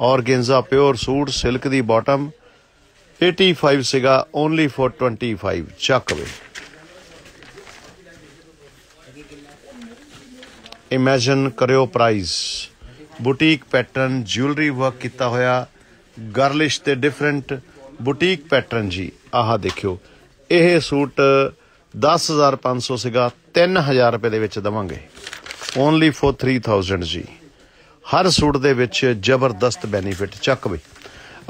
Organza pure suit, silk ਦੀ bottom 85 ਸੀਗਾ only for 25 ਚੱਕ ਵੇ। ਇਮੇਜਿਨ ਕਰਿਓ price boutique pattern jewellery work ਕੀਤਾ ਹੋਇਆ ਗਰਲਿਸ਼ ਤੇ ਡਿਫਰੈਂਟ ਬੁਟੀਕ ਪੈਟਰਨ ਜੀ, ਆਹ ਦੇਖਿਓ। ਇਹ ਸੂਟ 10500 ਸੀਗਾ 3000 ਰੁਪਏ ਦੇ ਵਿੱਚ ਦਵਾਂਗੇ। ਓਨਲੀ ਫॉर 3000 ਜੀ। ਹਰ ਸੂਟ ਦੇ ਵਿੱਚ ਜ਼ਬਰਦਸਤ ਬੈਨੀਫਿਟ, ਚੱਕ ਬਈ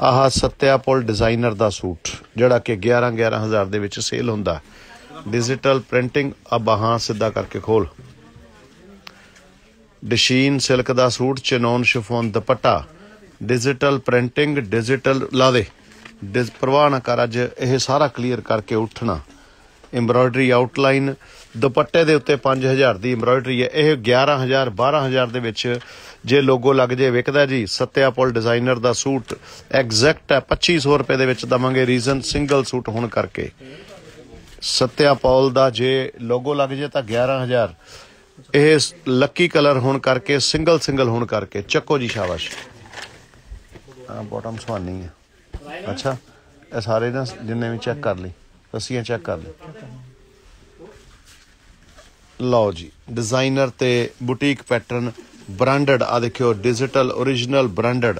ਆਹ ਸਤਿਆਪੁਲ ਡਿਜ਼ਾਈਨਰ ਦਾ ਸੂਟ, ਜਿਹੜਾ ਕਿ 11 11000 ਦੇ ਵਿੱਚ ਸੇਲ ਹੁੰਦਾ। ਡਿਜੀਟਲ ਪ੍ਰਿੰਟਿੰਗ ਆ ਬਾਹਾਂ ਸਿੱਧਾ ਕਰਕੇ ਖੋਲ। ਡਿਸ਼ੀਨ ਸਿਲਕ ਦਾ ਸੂਟ, ਚਨੌਨ ਸ਼ਿਫੋਨ ਦੁਪੱਟਾ। ਡਿਜੀਟਲ ਪ੍ਰਿੰਟਿੰਗ ਡਿਜੀਟਲ ਲਾ ਦੇ ਡਿਸ ਪ੍ਰਵਾਹ ਨਾ ਕਰ ਅੱਜ ਇਹ ਸਾਰਾ ਕਲੀਅਰ ਕਰਕੇ ਉੱਠਣਾ। ਐਮਬ੍ਰਾਇਡਰੀ ਆਊਟਲਾਈਨ ਦੁਪੱਟੇ ਦੇ ਉੱਤੇ 5000 ਦੀ ਐਮਬ੍ਰਾਇਡਰੀ ਹੈ। ਇਹ 11000 12000 ਦੇ ਵਿੱਚ ਜੇ ਲੋਗੋ ਲੱਗ ਜੇ ਵਿਕਦਾ ਜੀ ਸਤਿਆਪੁਲ ਡਿਜ਼ਾਈਨਰ ਦਾ ਸੂਟ ਐਗਜ਼ੈਕਟ ਹੈ। 2500 ਰੁਪਏ ਦੇ ਵਿੱਚ ਦਵਾਂਗੇ ਰੀਜ਼ਨ ਸਿੰਗਲ ਸੂਟ ਹੋਣ ਕਰਕੇ। ਸਤਿਆਪੁਲ ਦਾ ਜੇ ਲੋਗੋ ਲੱਗ ਜੇ ਤਾਂ 11000 ਇਹ ਲੱਕੀ ਕਲਰ ਹੋਣ ਕਰਕੇ, ਸਿੰਗਲ ਸਿੰਗਲ ਹੋਣ ਕਰਕੇ। ਚੱਕੋ ਜੀ ਸ਼ਾਬਾਸ਼। ਆ ਬਾਟਮ ਸੁਹਾਨੀ ਹੈ। ਅੱਛਾ, ਇਹ ਸਾਰੇ ਨਾ ਜਿੰਨੇ ਵੀ ਚੈੱਕ ਕਰ ਲਈ ਅਸੀਂ ਚੈੱਕ ਕਰ ਲਈ ਲਓ ਜੀ ਡਿਜ਼ਾਈਨਰ ਤੇ ਬੁਟੀਕ ਪੈਟਰਨ ਬ੍ਰਾਂਡਡ ਆ ਦੇਖਿਓ ਡਿਜੀਟਲ origignal ਬ੍ਰਾਂਡਡ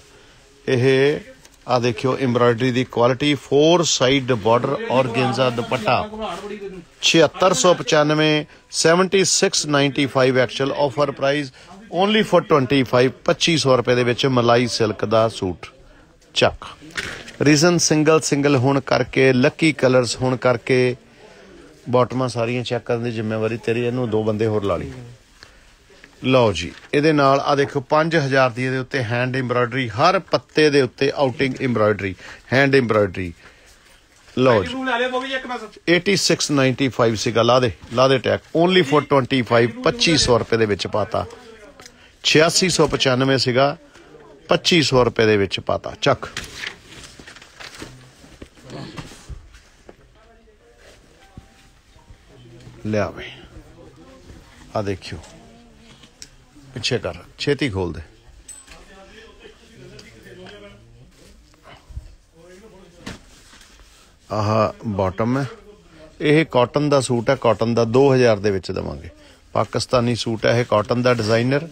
ਇਹ ਆ ਦੇਖਿਓ ਐਮਬ੍ਰਾਇਡਰੀ ਦੀ quality 4 side border organza dupatta. 7695 7695 actual offer price only for 25 2500 ਰੁਪਏ ਦੇ ਵਿੱਚ ਮਲਾਈ ਸਿਲਕ ਦਾ ਸੂਟ। ਚੱਕ। ਰੀਜ਼ਨ ਸਿੰਗਲ ਸਿੰਗਲ ਹੋਣ ਕਰਕੇ ਲੱਕੀ ਕਲਰਸ ਹੋਣ ਕਰਕੇ ਬਾਟਮਾਂ ਸਾਰੀਆਂ ਚੈੱਕ ਕਰਨ ਦੀ ਜ਼ਿੰਮੇਵਾਰੀ ਤੇਰੀ ਇਹਨੂੰ ਦੋ ਬੰਦੇ ਹੋਰ ਲਾ ਲਈ। ਲਓ ਜੀ ਇਹਦੇ ਨਾਲ ਆ ਦੇਖੋ 5000 ਦੀ ਇਹਦੇ ਉੱਤੇ ਹੈਂਡ ਐਮਬ੍ਰਾਇਡਰੀ ਹਰ ਪੱਤੇ ਦੇ ਉੱਤੇ ਆਊਟਿੰਗ ਐਮਬ੍ਰਾਇਡਰੀ ਹੈਂਡ ਐਮਬ੍ਰਾਇਡਰੀ ਲਓ ਜੀ। 8695 ਸੀਗਾ ਲਾ ਦੇ ਲਾ ਦੇ ਟੈਗ ਓਨਲੀ ਫॉर 25 2500 ਰੁਪਏ ਦੇ ਵਿੱਚ ਪਾਤਾ। 8695 ਸੀਗਾ 2500 ਰੁਪਏ ਦੇ ਵਿੱਚ ਪਾਤਾ। ਚੱਕ। ਲਿਆਵੇ। ਆ ਦੇਖਿਓ। ਪਿੱਛੇ ਕਰ ਛੇਤੀ ਖੋਲ ਦੇ। ਆਹ ਬਾਟਮ ਹੈ। ਇਹ ਕਾਟਨ ਦਾ ਸੂਟ ਹੈ। ਕਾਟਨ ਦਾ 2000 ਦੇ ਵਿੱਚ ਦਵਾਂਗੇ। ਪਾਕਿਸਤਾਨੀ ਸੂਟ ਹੈ। ਇਹ ਕਾਟਨ ਦਾ ਡਿਜ਼ਾਈਨਰ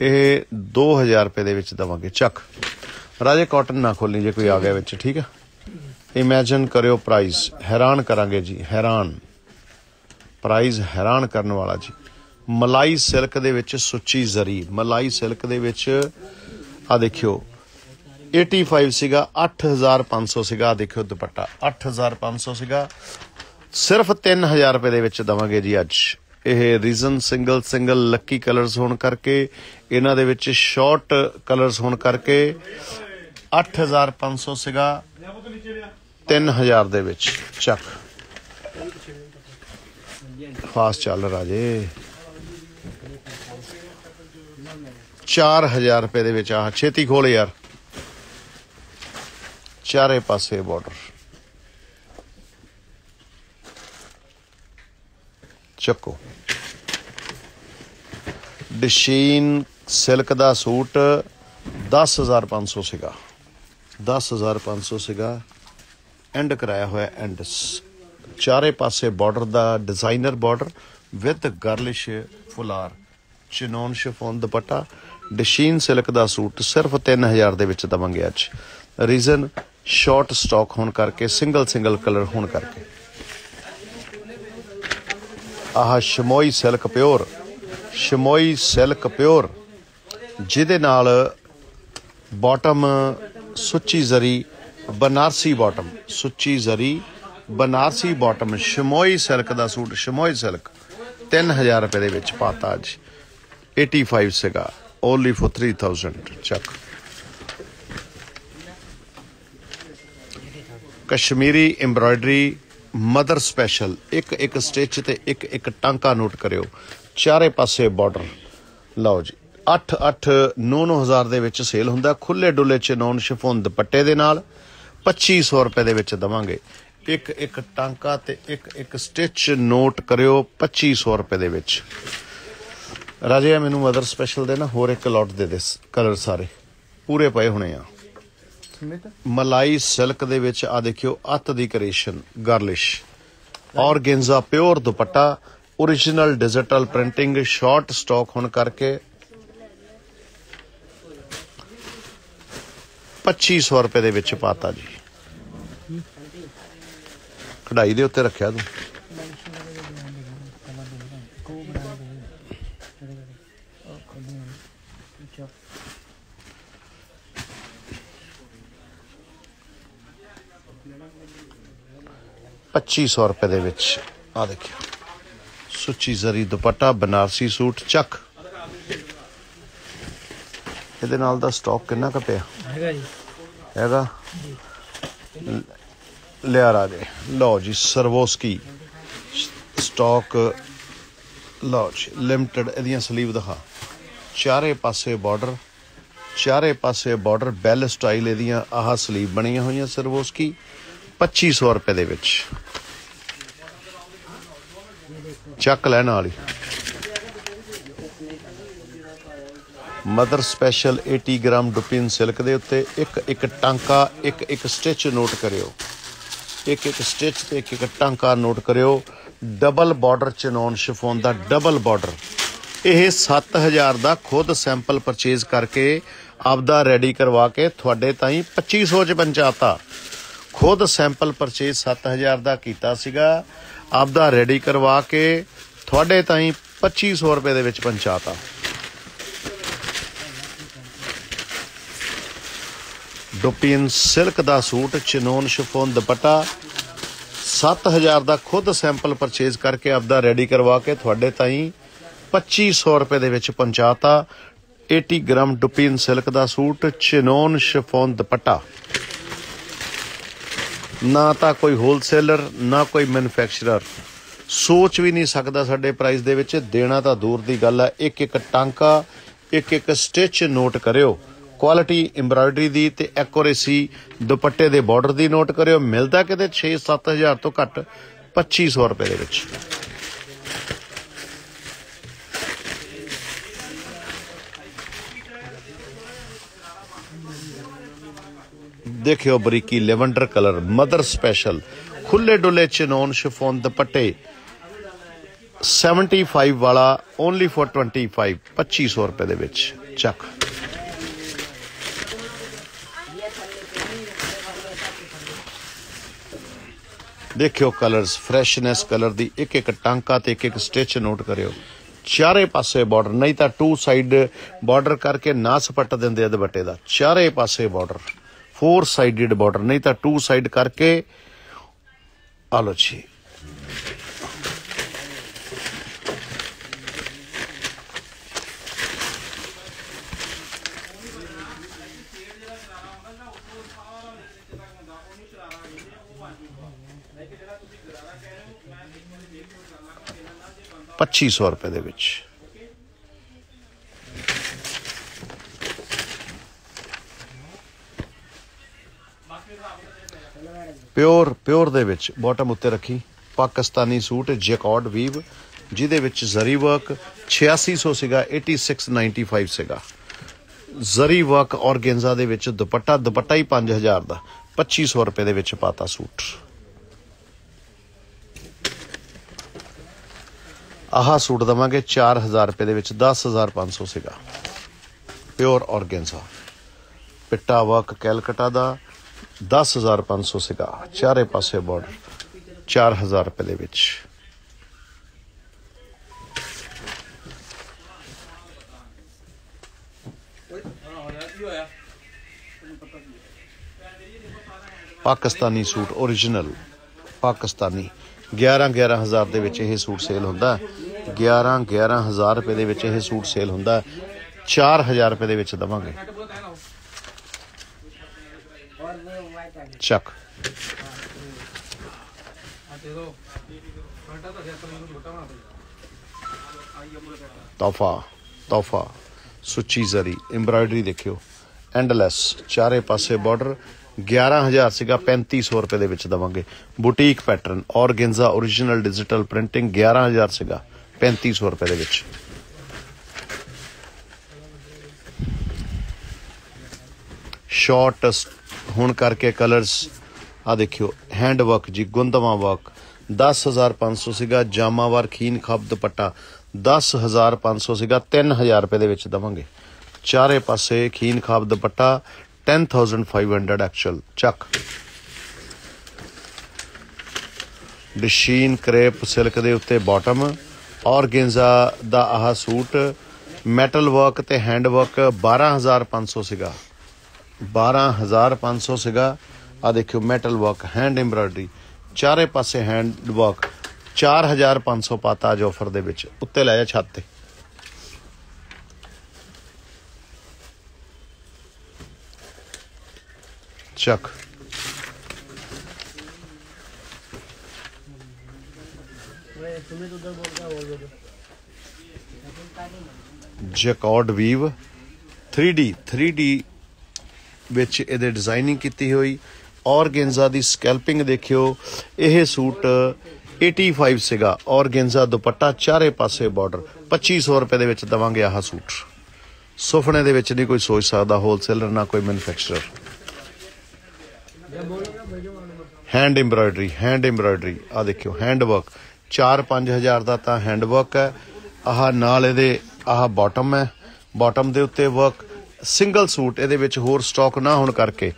ਇਹ 2000 ਰੁਪਏ ਦੇ ਵਿੱਚ ਦਵਾਂਗੇ। ਚੱਕ। ਰਾਜੇ ਕਾਟਨ ਨਾ ਖੋਲਣੀ ਜੇ ਕੋਈ ਆ ਗਿਆ ਵਿੱਚ, ਠੀਕ ਹੈ? ਇਮੇਜਿਨ ਕਰਿਓ ਪ੍ਰਾਈਸ ਹੈਰਾਨ ਕਰਾਂਗੇ ਜੀ। ਹੈਰਾਨ। ਪ੍ਰਾਈਸ ਹੈਰਾਨ ਕਰਨ ਵਾਲਾ ਜੀ। ਮਲਾਈ ਸਿਲਕ ਦੇ ਵਿੱਚ ਸੁੱਚੀ ਜ਼ਰੀ। ਮਲਾਈ ਸਿਲਕ ਦੇ ਵਿੱਚ ਆ ਦੇਖਿਓ 85 ਸੀਗਾ 8500 ਸੀਗਾ, ਆਹ ਦੇਖਿਓ ਦੁਪੱਟਾ। 8500 ਸੀਗਾ। ਸਿਰਫ 3000 ਰੁਪਏ ਦੇ ਵਿੱਚ ਦਵਾਂਗੇ ਜੀ ਅੱਜ। ਇਹ reason single single lucky colours ਹੋਣ ਕਰਕੇ, ਇਹਨਾਂ ਦੇ ਵਿੱਚ ਸ਼ਾਰਟ ਕਲਰਸ ਹੋਣ ਕਰਕੇ 8500 ਸੀਗਾ 3000 ਦੇ ਵਿੱਚ। ਚੱਕ। ਫਾਸਟ ਚੱਲ ਰਾਜੇ 4000 ਰੁਪਏ ਦੇ ਵਿੱਚ ਆਹ ਛੇਤੀ ਖੋਲ ਯਾਰ। ਚਾਰੇ ਪਾਸੇ ਬਾਰਡਰ ਚੱਕੋ। ਡਿਸ਼ੀਨ ਸਿਲਕ ਦਾ ਸੂਟ 10500 ਸੀਗਾ। 10500 ਸੀਗਾ। ਐਂਡ ਕਰਾਇਆ ਹੋਇਆ ਐਂਡ ਚਾਰੇ ਪਾਸੇ ਬਾਰਡਰ ਦਾ ਡਿਜ਼ਾਈਨਰ ਬਾਰਡਰ ਵਿਦ ਗਰਲਿਸ਼ ਫੁਲਾਰ ਚਿਨੋਨ ਸ਼ਿਫੋਨ ਦੁਪੱਟਾ ਡਸ਼ੀਨ ਸਿਲਕ ਦਾ ਸੂਟ ਸਿਰਫ 3000 ਦੇ ਵਿੱਚ ਦਵਾਂਗੇ ਅੱਜ। ਰੀਜ਼ਨ ਸ਼ਾਰਟ ਸਟਾਕ ਹੋਣ ਕਰਕੇ ਸਿੰਗਲ ਸਿੰਗਲ ਕਲਰ ਹੋਣ ਕਰਕੇ। ਆਹ ਸ਼ਮੋਈ ਸਿਲਕ ਪਿਓਰ ਸ਼ਮੋਈ ਸਿਲਕ ਪਿਓਰ ਜਿਹਦੇ ਨਾਲ ਬਾਟਮ ਸੁੱਚੀ ਜ਼ਰੀ, ਬਨਾਰਸੀ ਬਾਟਮ ਸੁੱਚੀ ਜ਼ਰੀ ਬਨਾਰਸੀ ਬਾਟਮ ਸ਼ਮੋਈ ਸਿਲਕ ਦਾ ਸੂਟ, ਸ਼ਮੋਈ ਸਿਲਕ। 3000 ਰੁਪਏ ਦੇ ਵਿੱਚ ਪਾਤਾ ਅੱਜ। 85 ਸੀਗਾ। ਓਨਲੀ ਫॉर 3000 ਚੱਕ। ਕਸ਼ਮੀਰੀ ਐਮਬ੍ਰਾਇਡਰੀ ਮਦਰ ਸਪੈਸ਼ਲ ਇੱਕ ਇੱਕ ਸਟਿਚ ਤੇ ਇੱਕ ਇੱਕ ਟਾਂਕਾ ਨੋਟ ਕਰਿਓ। ਚਾਰੇ ਪਾਸੇ ਬਾਰਡਰ ਲਓ ਜੀ। 8 8 9 9000 ਦੇ ਵਿੱਚ ਸੇਲ ਹੁੰਦਾ। ਖੁੱਲੇ ਡੁੱਲੇ ਚ ਨੌਨ ਸ਼ਿਫੋਨ ਦੁਪੱਟੇ ਦੇ ਨਾਲ। 2500 ਰੁਪਏ ਦੇ ਵਿੱਚ ਦਵਾਂਗੇ। ਇੱਕ ਇੱਕ ਟਾਂਕਾ ਤੇ ਇੱਕ ਇੱਕ ਸਟਿਚ ਨੋਟ ਕਰਿਓ 2500 ਰੁਪਏ ਦੇ ਵਿੱਚ। ਰਾਜੇ ਮੈਨੂੰ ਮਦਰ ਸਪੈਸ਼ਲ ਦੇ ਨਾ ਹੋਰ ਇੱਕ ਲੋਟ ਦੇ ਦੇ ਕਲਰ ਸਾਰੇ। ਪੂਰੇ ਪਏ ਹੋਣੇ ਆ। ਮਲਾਈ ਸਿਲਕ ਦੇ ਵਿੱਚ ਆ ਦੇਖਿਓ ਅੱਤ ਦੀ ਕ੍ਰੀਏਸ਼ਨ ਗਰਲਿਸ਼। ਔਰਗੈਂਜ਼ਾ ਪਿਓਰ ਦੁਪੱਟਾ origignal digital printing short stock ਹੋਣ ਕਰਕੇ 2500 ਰੁਪਏ ਦੇ ਵਿੱਚ ਪਾਤਾ ਜੀ। ਕਢਾਈ ਦੇ ਉੱਤੇ ਰੱਖਿਆ ਤੂੰ। ਪੱਚੀ ਸੌ ਰੁਪਏ ਦੇ ਵਿੱਚ ਆ ਦੇਖਿਓ। ਸੁੱਚੀ ਜ਼ਰੀ ਦੁਪੱਟਾ ਬਨਾਰਸੀ ਸੂਟ ਚੱਕ। ਇਹਦੇ ਨਾਲ ਦਾ ਸਟਾਕ ਕਿੰਨਾ ਕੁ ਪਿਆ? ਹੈਗਾ ਜੀ। ਹੈਗਾ? ਲਿਆ ਰਾਜੇ ਲਓ ਜੀ, ਸਰਵੋਸਕੀ ਸਟਾਕ ਲਓ ਜੀ ਲਿਮਟਿਡ ਇਹਦੀਆਂ ਸਲੀਵ ਦਿਖਾ। ਚਾਰੇ ਪਾਸੇ ਬਾਰਡਰ ਚਾਰੇ ਪਾਸੇ ਬਾਰਡਰ ਬੈਲ ਸਟਾਈਲ ਇਹਦੀਆਂ ਆਹ ਸਲੀਵ ਬਣੀਆਂ ਹੋਈਆਂ ਸਰਵੋਸਕੀ 2500 ਰੁਪਏ ਦੇ ਵਿੱਚ। ਚੱਕ ਲੈਣ ਵਾਲੀ। Mother special 80 gram dupion silk ਦੇ ਉੱਤੇ ਇੱਕ ਇੱਕ ਟਾਂਕਾ, ਇੱਕ ਇੱਕ ਸਟਿਚ ਨੋਟ ਕਰਿਓ। ਇੱਕ ਇੱਕ ਸਟਿਚ ਤੇ ਇੱਕ ਇੱਕ ਟਾਂਕਾ ਨੋਟ ਕਰਿਓ। ਡਬਲ ਬਾਰਡਰ ਚਨੌਨ ਸ਼ਿਫੋਨ ਦਾ ਡਬਲ ਬਾਰਡਰ। ਇਹ 7000 ਦਾ ਖੁਦ ਸੈਂਪਲ ਪਰਚੇਜ਼ ਕਰਕੇ ਆਪਦਾ ਰੈਡੀ ਕਰਵਾ ਕੇ ਤੁਹਾਡੇ ਤਾਈਂ 2500 ਚ ਪਹੁੰਚਾਤਾ ਖੁਦ ਸੈਂਪਲ ਪਰਚੇਜ਼ 7000 ਦਾ ਕੀਤਾ ਸੀਗਾ। ਆਪਦਾ ਰੈਡੀ ਕਰਵਾ ਕੇ ਤੁਹਾਡੇ ਤਾਈਂ 2500 ਰੁਪਏ ਦੇ ਵਿੱਚ ਪਹੁੰਚਾਤਾ। ਡੋਪੀਨ ਸਿਲਕ ਦਾ ਸੂਟ, ਚਿਨੋਨ ਸ਼ਿਫੋਨ ਦੁਪੱਟਾ 7000 ਦਾ ਖੁਦ ਸੈਂਪਲ ਪਰਚੇਜ਼ ਕਰਕੇ ਆਪਦਾ ਰੈਡੀ ਕਰਵਾ ਕੇ ਤੁਹਾਡੇ ਤਾਈਂ 2500 ਰੁਪਏ ਦੇ ਵਿੱਚ ਪਹੁੰਚਾਤਾ। 80 ਗ੍ਰਾਮ ਡੋਪੀਨ ਸਿਲਕ ਦਾ ਸੂਟ, ਚਨੋਨ ਸ਼ਿਫੋਨ ਦੁਪੱਟਾ। ਨਾ ਤਾਂ ਕੋਈ ਹੋਲਸੇਲਰ ਨਾ ਕੋਈ ਮੈਨੂਫੈਕਚਰਰ ਸੋਚ ਵੀ ਨਹੀਂ ਸਕਦਾ ਸਾਡੇ ਪ੍ਰਾਈਸ ਦੇ ਵਿੱਚ, ਦੇਣਾ ਤਾਂ ਦੂਰ ਦੀ ਗੱਲ ਹੈ। ਇੱਕ ਇੱਕ ਟਾਂਕਾ ਇੱਕ ਇੱਕ ਸਟਿਚ ਨੋਟ ਕਰਿਓ। ਕੁਆਲਿਟੀ ਐਮਬਰਾਇਡਰੀ ਦੀ ਤੇ ਐਕੂਰੇਸੀ ਦੁਪੱਟੇ ਦੇ ਬਾਰਡਰ ਦੀ ਨੋਟ ਕਰਿਓ। ਮਿਲਦਾ ਕਿਤੇ 6-7000 ਤੋਂ ਘੱਟ 2500 ਰੁਪਏ ਦੇ ਵਿੱਚ। ਦੇਖਿਓ ਬਰੀਕੀ ਲੈਵੈਂਡਰ ਕਲਰ ਮਦਰ ਸਪੈਸ਼ਲ ਖੁੱਲੇ ਡੁੱਲੇ ਚਨੌਨ ਸ਼ਿਫੋਨ ਦੁਪੱਟੇ। 75 ਵਾਲਾ ਓਨਲੀ ਫॉर 25 2500 ਰੁਪਏ ਦੇ ਵਿੱਚ। ਚੱਕ। ਦੇਖਿਓ ਕਲਰਸ ਫਰੈਸ਼ਨੈਸ ਕਲਰ ਦੀ ਇੱਕ ਇੱਕ ਟਾਂਕਾ ਤੇ ਇੱਕ ਇੱਕ ਸਟਿਚ ਨੋਟ ਕਰਿਓ। ਚਾਰੇ ਪਾਸੇ ਬਾਰਡਰ ਨਹੀਂ ਤਾਂ ਟੂ ਸਾਈਡ ਬਾਰਡਰ ਕਰਕੇ ਨਾ ਸਪੱਟ ਦਿੰਦੇ ਆ ਦੁਪੱਟੇ ਦਾ। ਚਾਰੇ ਪਾਸੇ ਬਾਰਡਰ ਫੋਰ ਸਾਈਡਡ ਬਾਰਡਰ ਨਹੀਂ ਤਾਂ ਟੂ ਸਾਈਡ ਕਰਕੇ। ਆ ਲਓ ਜੀ। ਪੱਚੀ ਸੌ ਰੁਪਏ ਦੇ ਵਿੱਚ। ਪਿਓਰ ਪਿਓਰ ਦੇ ਵਿੱਚ ਬਾਟਮ ਉੱਤੇ ਰੱਖੀ। ਪਾਕਿਸਤਾਨੀ ਸੂਟ ਜੈਕੌਰਡ ਵੀਵ, ਜਿਹਦੇ ਵਿੱਚ ਜ਼ਰੀ ਵਰਕ 8600 ਸੀਗਾ 8695 ਸੀਗਾ। ਜ਼ਰੀ ਵਰਕ ਔਰਗੈਂਜ਼ਾ ਦੇ ਵਿੱਚ ਦੁਪੱਟਾ ਦੁਪੱਟਾ ਹੀ 5000 ਦਾ। 2500 ਰੁਪਏ ਦੇ ਵਿੱਚ ਪਾਤਾ ਸੂਟ। ਆਹ ਸੂਟ ਦਵਾਂਗੇ 4000 ਰੁਪਏ ਦੇ ਵਿੱਚ 10500 ਸੀਗਾ। ਪਿਓਰ ਔਰਗੈਂਜ਼ਾ ਪਿੱਟਾ ਵਰਕ ਕੈਲਕਟਾ ਦਾ 10500 ਸੀਗਾ। ਚਾਰੇ ਪਾਸੇ ਬਾਰਡਰ 4000 ਰੁਪਏ ਦੇ ਵਿੱਚ। Pakistani suit origignal Pakistani. 11 11000 ਦੇ ਵਿੱਚ ਇਹ ਸੂਟ ਸੇਲ ਹੁੰਦਾ। ਹੈ। 11 11000 ਰੁਪਏ ਦੇ ਵਿੱਚ ਇਹ ਸੂਟ ਸੇਲ ਹੁੰਦਾ। 4000 ਰੁਪਏ ਦੇ ਵਿੱਚ ਦਵਾਂਗੇ। ਚੱਕ। ਤੋਹਫਾ ਤੋਹਫਾ। ਸੁੱਚੀ ਜ਼ਰੀ ਐਮਬਰਾਇਡਰੀ ਦੇਖਿਓ। ਐਂਡਲੈਸ ਚਾਰੇ ਪਾਸੇ ਬਾਰਡਰ 11000 ਸੀਗਾ 3500 ਰੁਪਏ ਦੇ ਵਿੱਚ ਦਵਾਂਗੇ। Boutique pattern organza origignal digital printing 11000 ਸੀਗਾ 3500 ਰੁਪਏ ਦੇ ਵਿੱਚ। ਸ਼ਾਰਟ ਹੁਣ ਕਰਕੇ ਕਲਰਸ ਆ ਦੇਖਿਓ ਹੈਂਡ ਵਰਕ ਜੀ, ਗੁੰਦਵਾ ਵਰਕ 10500 ਸੀਗਾ, ਜਾਮਾਵਾਰ, ਖੀਨ ਖੱਬ ਦੁਪੱਟਾ 10500 ਸੀਗਾ 3000 ਰੁਪਏ ਦੇ ਵਿੱਚ ਦਵਾਂਗੇ। ਚਾਰੇ ਪਾਸੇ ਖੀਨ ਖਾਬ ਦੁਪੱਟਾ 10500 ਐਕਚੁਅਲ ਚੱਕ ਡਿਸ਼ੀਨ ਕਰੇਪ ਸਿਲਕ ਦੇ ਉੱਤੇ ਬਾਟਮ ਔਰਗੈਂਜ਼ਾ ਦਾ ਆਹ ਸੂਟ ਮੈਟਲ ਵਰਕ ਤੇ ਹੈਂਡ ਵਰਕ 12500 ਸੀਗਾ। 12500 ਸੀਗਾ। ਆ ਦੇਖਿਓ ਮੈਟਲ ਵਰਕ ਹੈਂਡ ਐਮਬਰਾਇਡਰੀ ਚਾਰੇ ਪਾਸੇ ਹੈਂਡ ਵਰਕ 4500 ਪਾਤਾ ਅੱਜ ਆਫਰ ਦੇ ਵਿੱਚ। ਉੱਤੇ ਲੈ ਜਾ ਛੱਤ ਤੇ। ਚੱਕ ਜੈਕੋਰਡ ਵੀਵ 3D 3D ਵਿੱਚ ਇਹਦੇ ਡਿਜ਼ਾਈਨਿੰਗ ਕੀਤੀ ਹੋਈ। ਔਰਗੈਂਜ਼ਾ ਦੀ ਸਕੈਲਪਿੰਗ ਦੇਖਿਓ। ਇਹ ਸੂਟ 85 ਸੀਗਾ। ਔਰਗੈਂਜ਼ਾ ਦੁਪੱਟਾ ਚਾਰੇ ਪਾਸੇ ਬਾਰਡਰ 2500 ਰੁਪਏ ਦੇ ਵਿੱਚ ਦਵਾਂਗੇ ਆਹ ਸੂਟ। ਸੁਫਨੇ ਦੇ ਵਿੱਚ ਨਹੀਂ ਕੋਈ ਸੋਚ ਸਕਦਾ ਹੋਲਸੇਲਰ ਨਾ ਕੋਈ manufacturer hand embroidery hand embroidery ਆ ਦੇਖਿਓ ਹੈਂਡ ਵਰਕ 4-5000 ਦਾ ਤਾਂ ਹੈਂਡ ਵਰਕ ਹੈ। ਆਹ ਨਾਲ ਇਹਦੇ, ਆਹ ਬਾਟਮ ਹੈ। ਬਾਟਮ ਦੇ ਉੱਤੇ ਵਰਕ ਸਿੰਗਲ ਸੂਟ, ਇਹਦੇ ਵਿੱਚ ਹੋਰ ਸਟਾਕ ਨਾ ਹੋਣ ਕਰਕੇ।